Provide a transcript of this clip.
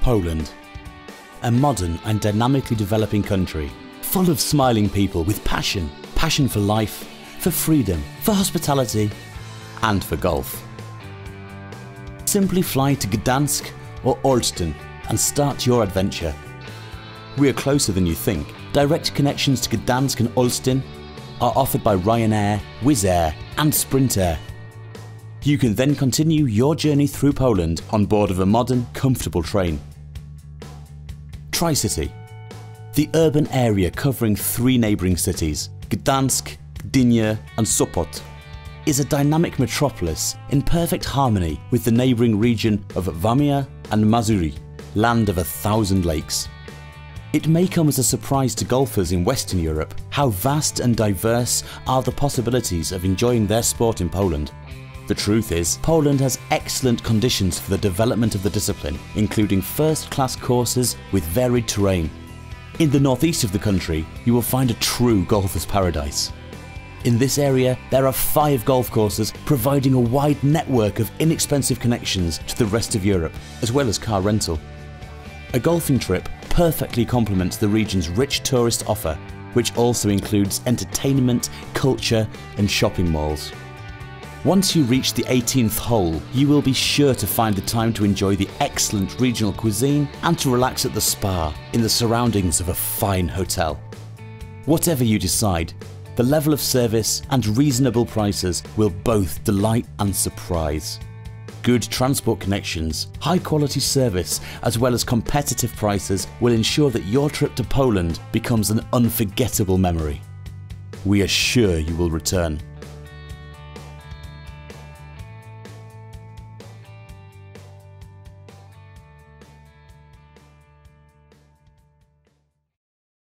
Poland. A modern and dynamically developing country, full of smiling people with passion, passion for life, for freedom, for hospitality, and for golf. Simply fly to Gdansk or Olsztyn and start your adventure. We are closer than you think. Direct connections to Gdansk and Olsztyn are offered by Ryanair, Wizz Air and Sprintair. You can then continue your journey through Poland on board of a modern, comfortable train. Tri-City, the urban area covering three neighbouring cities, Gdansk, Gdynia and Sopot, is a dynamic metropolis in perfect harmony with the neighbouring region of Warmia and Mazury, land of a thousand lakes. It may come as a surprise to golfers in Western Europe how vast and diverse are the possibilities of enjoying their sport in Poland. The truth is, Poland has excellent conditions for the development of the discipline, including first-class courses with varied terrain. In the northeast of the country, you will find a true golfer's paradise. In this area, there are five golf courses providing a wide network of inexpensive connections to the rest of Europe, as well as car rental. A golfing trip perfectly complements the region's rich tourist offer, which also includes entertainment, culture and shopping malls. Once you reach the 18th hole, you will be sure to find the time to enjoy the excellent regional cuisine and to relax at the spa in the surroundings of a fine hotel. Whatever you decide, the level of service and reasonable prices will both delight and surprise. Good transport connections, high quality service as well as competitive prices will ensure that your trip to Poland becomes an unforgettable memory. We are sure you will return.